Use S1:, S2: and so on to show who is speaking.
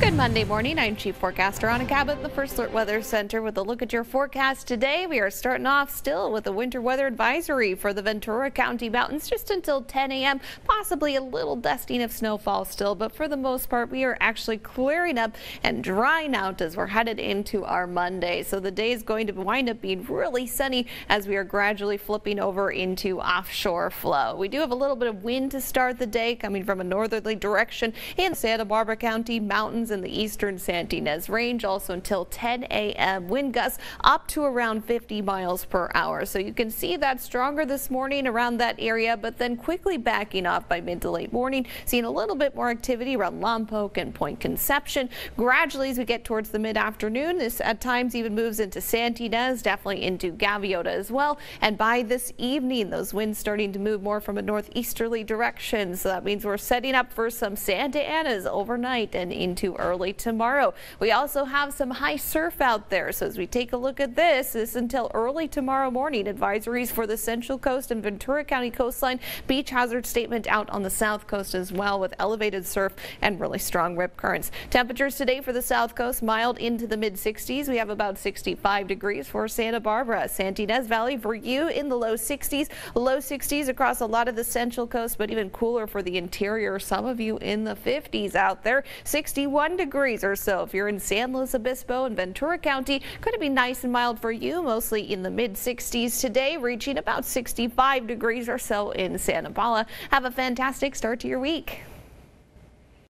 S1: Good Monday morning. I'm Chief Forecaster Anna Cabot, the First Alert Weather Center with a look at your forecast today. We are starting off still with a winter weather advisory for the Ventura County mountains just until 10 a.m. Possibly a little dusting of snowfall still, but for the most part, we are actually clearing up and drying out as we're headed into our Monday. So the day is going to wind up being really sunny as we are gradually flipping over into offshore flow. We do have a little bit of wind to start the day coming from a northerly direction in Santa Barbara County mountains in the eastern Santa Ynez range also until 10 a.m. Wind gusts up to around 50 miles per hour. So you can see that stronger this morning around that area, but then quickly backing off by mid to late morning, seeing a little bit more activity around Lompoc and Point Conception. Gradually, as we get towards the mid-afternoon, this at times even moves into Santa Ynez, definitely into Gaviota as well. And by this evening, those winds starting to move more from a northeasterly direction. So that means we're setting up for some Santa Anas overnight and into early tomorrow. We also have some high surf out there. So as we take a look at this, this until early tomorrow morning. Advisories for the Central Coast and Ventura County coastline. Beach hazard statement out on the south coast as well with elevated surf and really strong rip currents. Temperatures today for the south coast mild into the mid 60s. We have about 65 degrees for Santa Barbara. Santa Ynez Valley for you in the low 60s. Low 60s across a lot of the central coast, but even cooler for the interior. Some of you in the 50s out there. 61 1 degrees or so. If you're in San Luis Obispo and Ventura County, going to be nice and mild for you, mostly in the mid 60s today, reaching about 65 degrees or so in Santa Paula. Have a fantastic start to your week.